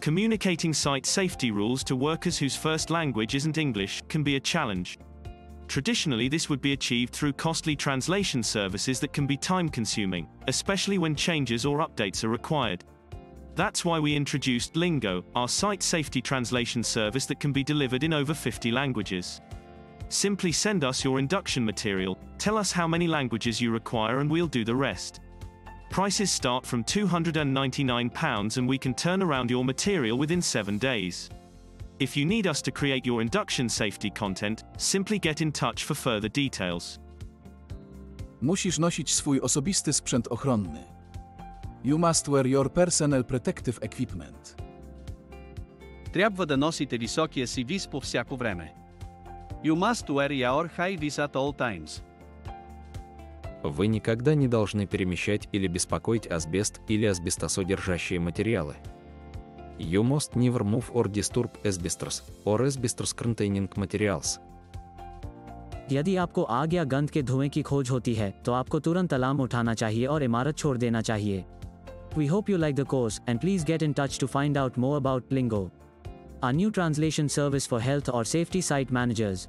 Communicating site safety rules to workers whose first language isn't English can be a challenge. Traditionally, this would be achieved through costly translation services that can be time consuming, especially when changes or updates are required. That's why we introduced Lingo, our site safety translation service that can be delivered in over 50 languages. Simply send us your induction material, tell us how many languages you require, and we'll do the rest. Prices start from £299 and we can turn around your material within 7 days. If you need us to create your induction safety content, simply get in touch for further details. Musisz nosić swój osobisty sprzęt ochronny. You must wear your personal protective equipment. Трябва да носите високия си виз по всяко време. You must wear your high vis at all times. Вы никогда не должны перемещать или беспокоить асбест или асбестосодержащие материалы. You must never move or disturb asbestos or asbestos containing materials. यदि आपको आग या गंध के धुएं की खोज होती है तो आपको तुरंत अलार्म उठाना चाहिए और इमारत छोड़ देना चाहिए We hope you like the course and please get in touch to find out more about Lingo. Our new translation service for health or safety site managers,